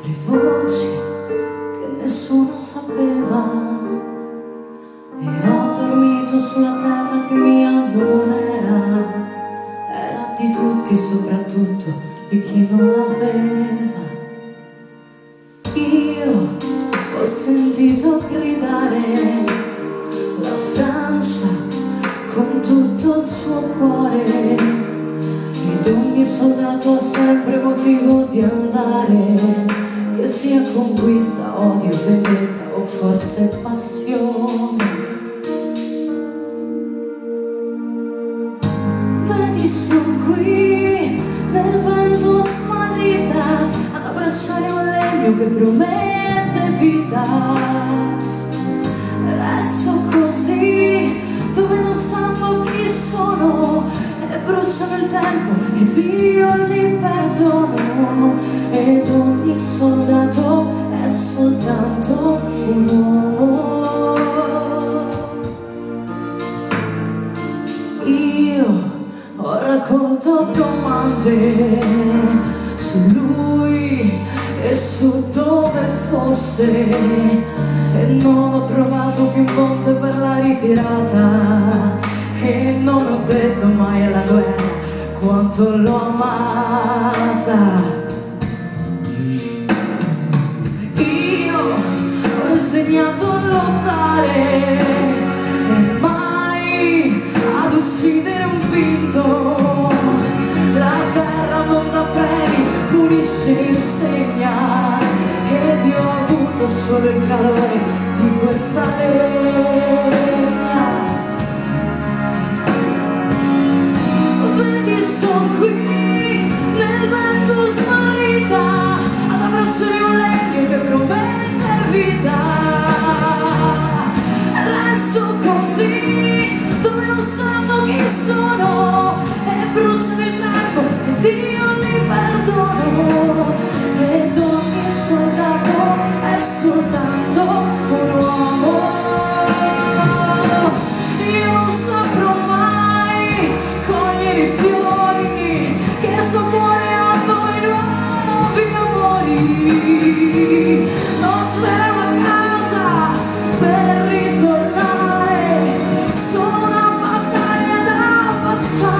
tre voci che nessuno sapeva. E ho dormito sulla terra che mia non era era di tutti soprattutto di chi non l'aveva. Io ho sentito gridare la Francia con tutto il suo cuore. Ed ogni soldato ha sempre motivo di andare sia conquista, odio, vendetta o forse passione. Vedi, sono qui nel vento smarrita ad abbracciare un legno che promette vita. Resto così dove non sanno chi sono e bruciano il tempo ed io li domande su lui e su dove fosse. E non ho trovato più monte per la ritirata. E non ho detto mai alla guerra quanto l'ho amata. Io ho insegnato a lottare e insegna ed io ho avuto solo il calore di questa legna sono qui nel vento smarrita ad abbracciare un legno che promette só